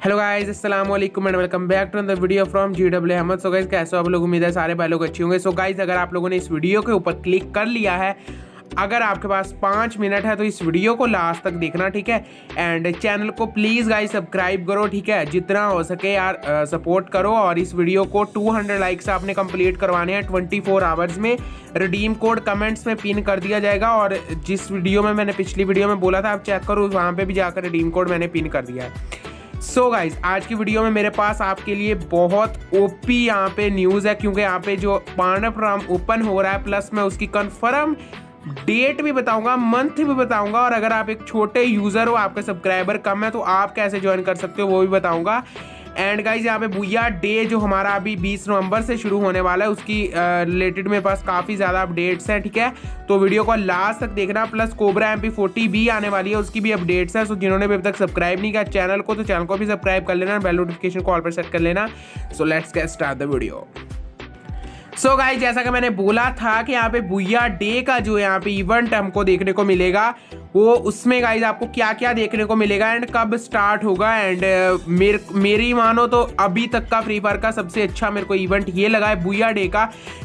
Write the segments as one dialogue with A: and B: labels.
A: Hello guys अस्सलाम वालेकुम and welcome back to the video from G W Ahmad so guys कैसे हो आप लोग? उम्मीद है सारे भाई लोग अच्छे होंगे। सो गाइस अगर आप लोगों ने इस वीडियो के ऊपर क्लिक कर लिया है, अगर आपके पास पाँच मिनट है तो इस वीडियो को लास्ट तक देखना, ठीक है? एंड चैनल को प्लीज़ गाइस सब्सक्राइब करो, ठीक है? जितना हो सके यार सपोर्ट करो और इस वीडियो को 200 लाइक्स आपने कंप्लीट करवाने हैं 24 आवर्स में। रिडीम कोड कमेंट्स में पिन कर दिया जाएगा और जिस वीडियो में मैंने पिछली वीडियो में बोला था, आप चेक करो, वहाँ पर भी जाकर रिडीम कोड मैंने पिन कर दिया है। सो so गाइज़ आज की वीडियो में मेरे पास आपके लिए बहुत ओपी यहाँ पे न्यूज़ है, क्योंकि यहाँ पे जो पांडव राम ओपन हो रहा है प्लस मैं उसकी कन्फर्म डेट भी बताऊँगा मंथ भी बताऊँगा, और अगर आप एक छोटे यूज़र हो, आपके सब्सक्राइबर कम है तो आप कैसे ज्वाइन कर सकते हो वो भी बताऊँगा। एंड गाइज़ यहाँ पे भूया डे जो हमारा अभी 20 नवंबर से शुरू होने वाला है, उसकी रिलेटेड मेरे पास काफ़ी ज़्यादा अपडेट्स हैं, ठीक है? तो वीडियो को लास्ट तक देखना प्लस कोबरा एम पी भी आने वाली है, उसकी भी अपडेट्स है सो जिन्होंने अभी तक सब्सक्राइब नहीं किया चैनल को तो चैनल को भी सब्सक्राइब कर लेना बेल नोटिफिकेशन कॉल पर सेट कर लेना। So let's get start the video so so guys जैसा कि मैंने बोला था कि यहाँ पे बुया डे का जो यहाँ पे इवेंट हमको देखने को मिलेगा वो उसमें गाइज़ आपको क्या क्या देखने को मिलेगा एंड कब स्टार्ट होगा एंड uh, मेर, मेरी मानो तो अभी तक का फ्री फायर का सबसे अच्छा मेरे को इवेंट ये लगा है बुया डे का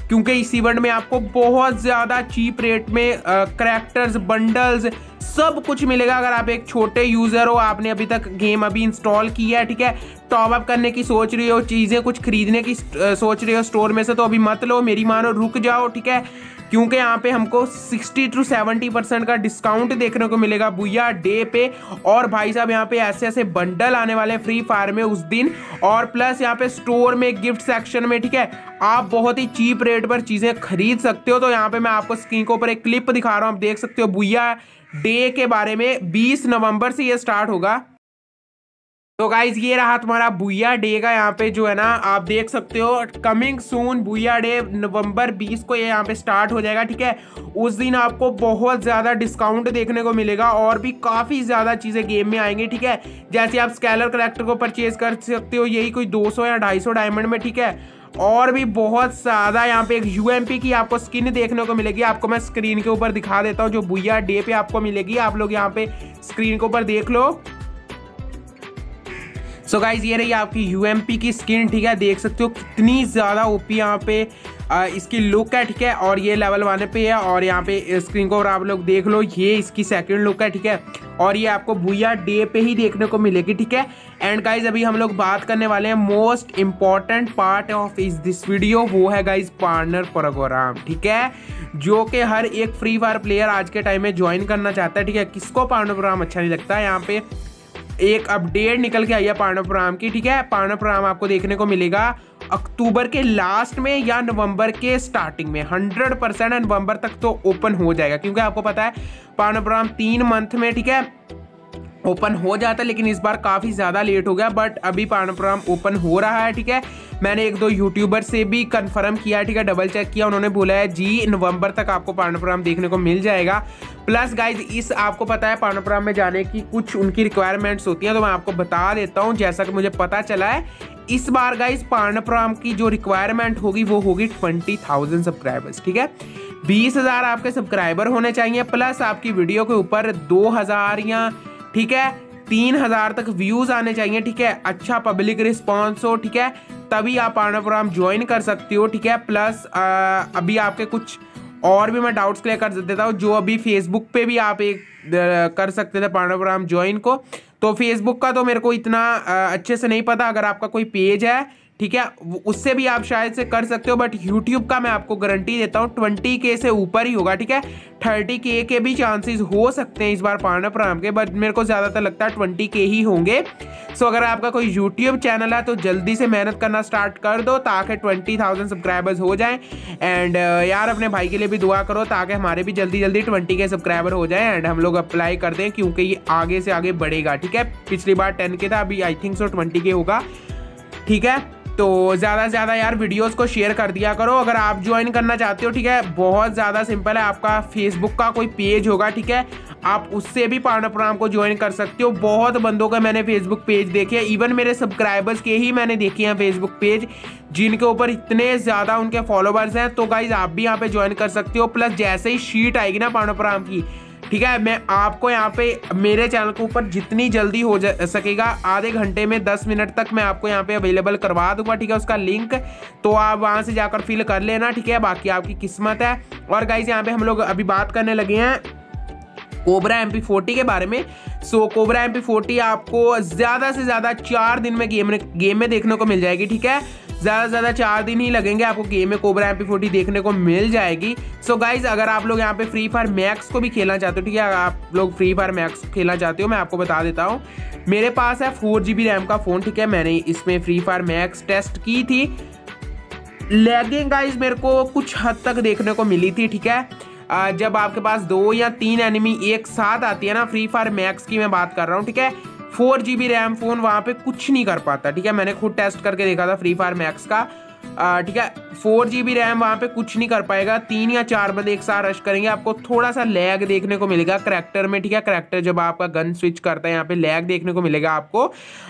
A: क्योंकि इस इवेंट में आपको बहुत ज़्यादा चीप रेट में करेक्टर्स uh, बंडल्स सब कुछ मिलेगा अगर आप एक छोटे यूज़र हो, आपने अभी तक गेम अभी इंस्टॉल किया है, ठीक है? टॉप अप करने की सोच रही हो, चीज़ें कुछ खरीदने की सोच रही हो स्टोर में से तो अभी मत लो, मेरी मानो रुक जाओ, ठीक है? क्योंकि यहाँ पे हमको 60 टू 70 परसेंट का डिस्काउंट देखने को मिलेगा बुया डे पे। और भाई साहब, यहाँ पे ऐसे ऐसे बंडल आने वाले फ्री फायर में उस दिन। और प्लस यहाँ पे स्टोर में गिफ्ट सेक्शन में, ठीक है? आप बहुत ही चीप रेट पर चीज़ें खरीद सकते हो। तो यहाँ पे मैं आपको स्क्रीन के ऊपर एक क्लिप दिखा रहा हूँ, आप देख सकते हो बुया डे के बारे में 20 नवंबर से ये स्टार्ट होगा। तो गाइज़ ये रहा तुम्हारा बुया डे का यहाँ पे जो है ना, आप देख सकते हो coming soon booyah day, November 20 को ये यहाँ पे स्टार्ट हो जाएगा, ठीक है? उस दिन आपको बहुत ज़्यादा डिस्काउंट देखने को मिलेगा और भी काफ़ी ज़्यादा चीज़ें गेम में आएँगी, ठीक है? जैसे आप स्कैलर करेक्टर को परचेज कर सकते हो, यही कोई 200 या 250 डायमंड में, ठीक है? और भी बहुत ज़्यादा यहाँ पे एक यू की आपको स्किन देखने को मिलेगी। आपको मैं स्क्रीन के ऊपर दिखा देता हूँ, जो बुया डे पे आपको मिलेगी। आप लोग यहाँ पे स्क्रीन के ऊपर देख लो। सो so गाइज़ ये रही आपकी यू की स्किन ठीक है? देख सकते हो कितनी ज़्यादा ओपी यहाँ पे इसकी लुक है, ठीक है? और ये लेवल वन पे है, और यहाँ पे स्क्रीन को आप लोग देख लो, ये इसकी सेकंड लुक है, ठीक है? और ये आपको भूया डे पे ही देखने को मिलेगी, ठीक है? एंड गाइज़ अभी हम लोग बात करने वाले हैं मोस्ट इंपॉर्टेंट पार्ट ऑफ़ इस दिस वीडियो वो है गाइज़ पार्टनर प्रोग्राम ठीक है? जो कि हर एक फ्री फायर प्लेयर आज के टाइम में ज्वाइन करना चाहता है, ठीक है? किसको पार्टनर प्रोग्राम अच्छा नहीं लगता? है यहाँ पे एक अपडेट निकल के आई है पांडव प्रोग्राम की, ठीक है? पांडव प्रोग्राम आपको देखने को मिलेगा अक्टूबर के लास्ट में या नवंबर के स्टार्टिंग में। हंड्रेड परसेंट नवंबर तक तो ओपन हो जाएगा, क्योंकि आपको पता है पांडव प्रोग्राम तीन मंथ में, ठीक है? ओपन हो जाता लेकिन इस बार काफ़ी ज़्यादा लेट हो गया बट अभी पार्टनर ओपन हो रहा है, ठीक है? मैंने एक दो यूट्यूबर से भी कंफर्म किया ठीक है? डबल चेक किया, उन्होंने बोला है, जी नवंबर तक आपको पार्टनर देखने को मिल जाएगा। प्लस गाइज़ इस आपको पता है पार्टनर में जाने की कुछ उनकी रिक्वायरमेंट्स होती हैं तो मैं आपको बता देता हूँ, जैसा कि मुझे पता चला है, इस बार गाइज़ पार्टनर की जो रिक्वायरमेंट होगी, वो होगी ट्वेंटी थाउज़ेंड सब्सक्राइबर्स ठीक है? बीस हज़ार आपके सब्सक्राइबर होने चाहिए प्लस आपकी वीडियो के ऊपर दो हज़ार या ठीक है? तीन हज़ार तक व्यूज़ आने चाहिए ठीक है? अच्छा पब्लिक रिस्पॉन्स हो ठीक है? तभी आप पार्टनर प्रोग्राम ज्वाइन कर सकती हो ठीक है? प्लस आ, अभी आपके कुछ और भी मैं डाउट्स क्लियर कर देता हूँ जो अभी फेसबुक पे भी आप एक कर सकते थे पार्टनर प्रोग्राम ज्वाइन को। तो फेसबुक का तो मेरे को इतना अच्छे से नहीं पता अगर आपका कोई पेज है ठीक है? उससे भी आप शायद से कर सकते हो बट यूट्यूब का मैं आपको गारंटी देता हूँ ट्वेंटी के से ऊपर ही होगा, ठीक है? थर्टी के के भी चांसेस हो सकते हैं इस बार पार्टनर प्रोग्राम के बट मेरे को ज़्यादातर लगता है ट्वेंटी के ही होंगे। सो अगर आपका कोई यूट्यूब चैनल है तो जल्दी से मेहनत करना स्टार्ट कर दो, ताकि ट्वेंटी थाउज़ेंड सब्सक्राइबर्स हो जाएँ। एंड यार, अपने भाई के लिए भी दुआ करो, ताकि हमारे भी जल्दी जल्दी ट्वेंटी के सब्सक्राइबर हो जाए एंड हम लोग अप्लाई कर दें, क्योंकि ये आगे से आगे बढ़ेगा, ठीक है? पिछली बार टेन के था, अभी आई थिंक सो ट्वेंटी के होगा, ठीक है? तो ज़्यादा से ज़्यादा यार वीडियोस को शेयर कर दिया करो। अगर आप ज्वाइन करना चाहते हो, ठीक है? बहुत ज़्यादा सिंपल है। आपका फेसबुक का कोई पेज होगा, ठीक है? आप उससे भी पार्टनर प्रोग्राम को ज्वाइन कर सकते हो। बहुत बंदों का मैंने फेसबुक पेज देखे इवन मेरे सब्सक्राइबर्स के ही मैंने देखे हैं फेसबुक पेज जिनके ऊपर इतने ज़्यादा उनके फॉलोवर्स हैं। तो गाइज़ आप भी यहाँ पे ज्वाइन कर सकते हो। प्लस जैसे ही शीट आएगी ना पार्टनर प्रोग्राम की ठीक है, मैं आपको यहाँ पे मेरे चैनल के ऊपर जितनी जल्दी हो सकेगा, आधे घंटे में दस मिनट तक मैं आपको यहाँ पे अवेलेबल करवा दूँगा, ठीक है, उसका लिंक तो आप वहाँ से जाकर फिल कर लेना, ठीक है, बाकी आपकी किस्मत है। और गाइज़ यहाँ पे हम लोग अभी बात करने लगे हैं कोबरा एम पी के बारे में। सो कोबरा एम पी आपको ज़्यादा से ज़्यादा चार दिन में गेम गेम में देखने को मिल जाएगी, ठीक है। ज़्यादा से ज़्यादा चार दिन ही लगेंगे आपको गेम में। कोबरा एम पी देखने को मिल जाएगी। सो so गाइज़ अगर आप लोग यहाँ पे फ्री फायर मैक्स को भी खेलना चाहते हो, ठीक है? आप लोग फ्री फायर मैक्स खेलना चाहते हो, मैं आपको बता देता हूँ। मेरे पास है फोर जी बी रैम का फ़ोन ठीक है? मैंने इसमें फ्री फायर मैक्स टेस्ट की थी। लैगिंग गाइज़ मेरे को कुछ हद तक देखने को मिली थी, ठीक है? जब आपके पास दो या तीन एनिमी एक साथ आती है ना फ्री फायर मैक्स की मैं बात कर रहा हूँ, ठीक है? Four G B RAM phone वहाँ पे कुछ नहीं कर पाता, ठीक है? मैंने खुद टेस्ट करके देखा था फ्री फायर मैक्स का। ठीक है? फोर जी बी रैम वहाँ पे कुछ नहीं कर पाएगा, तीन या चार बंदे एक साथ रश करेंगे, आपको थोड़ा सा लैग देखने को मिलेगा करैक्टर में, ठीक है? करैक्टर जब आपका गन स्विच करता है, यहाँ पे लैग देखने को मिलेगा आपको।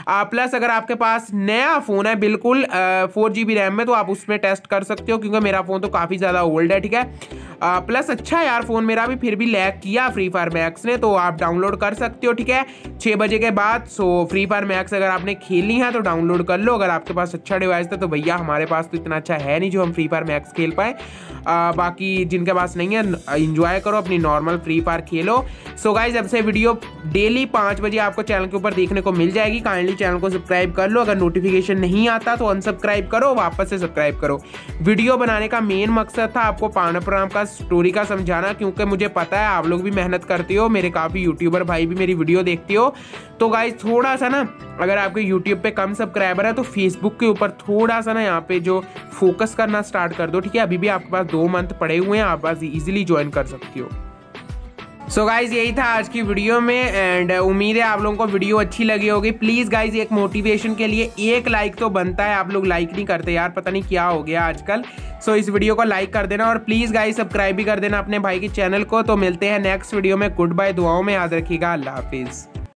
A: प्लस अगर आपके पास नया फ़ोन है, बिल्कुल फोर जी बी रैम में तो आप उसमें टेस्ट कर सकते हो, क्योंकि मेरा फ़ोन तो काफ़ी ज़्यादा ओल्ड है, ठीक है? प्लस अच्छा यार फ़ोन मेरा भी, फिर भी लैग किया फ्री फायर मैक्स ने तो आप डाउनलोड कर सकते हो, ठीक है? छः बजे के बाद सो फ्री फायर मैक्स अगर आपने खेलनी है तो डाउनलोड कर लो। अगर आपके पास अच्छा डिवाइस था तो भैया हमारे पास तो इतना अच्छा है नहीं जो हम फ्री फायर मैक्स खेल पाए। बाकी जिनके पास नहीं है इंजॉय करो, अपनी नॉर्मल फ्री फायर खेलो। सो गाइज़ अब से वीडियो डेली पाँच बजे आपको चैनल के ऊपर देखने को मिल जाएगी। काइंडली चैनल को सब्सक्राइब कर लो। अगर नोटिफिकेशन नहीं आता तो अनसब्सक्राइब करो, वापस से सब्सक्राइब करो। वीडियो बनाने का मेन मकसद था आपको पाना पानापुराम का स्टोरी का समझाना, क्योंकि मुझे पता है आप लोग भी मेहनत करते हो, मेरे काफ़ी यूट्यूबर भाई भी मेरी वीडियो देखते हो। तो गाइज़ थोड़ा सा ना, अगर आपके यूट्यूब पे कम सब्सक्राइबर है तो फेसबुक के ऊपर थोड़ा सा ना यहाँ पे जो फोकस करना स्टार्ट कर दो, ठीक है? अभी भी आपके पास दो मंथ पड़े हुए हैं, आप बस ईजिली ज्वाइन कर सकती हो। सो so गाइज़ यही था आज की वीडियो में एंड उम्मीद है आप लोगों को वीडियो अच्छी लगी होगी। प्लीज़ गाइज़ एक मोटिवेशन के लिए एक लाइक तो बनता है। आप लोग लाइक नहीं करते यार, पता नहीं क्या हो गया आजकल। सो so इस वीडियो को लाइक कर देना और प्लीज़ गाइज़ सब्सक्राइब भी कर देना अपने भाई के चैनल को। तो मिलते हैं नेक्स्ट वीडियो में। गुड बाय दुआओं में याद रखिएगा। अल्लाह हाफिज़।